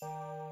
you